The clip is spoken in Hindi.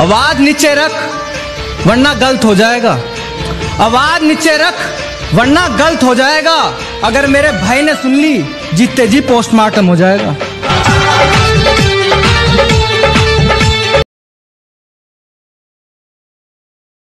आवाज़ नीचे रख, वरना गलत हो जाएगा। आवाज़ नीचे रख, वरना गलत हो जाएगा। अगर मेरे भाई ने सुन ली, जीते जी पोस्टमार्टम हो जाएगा।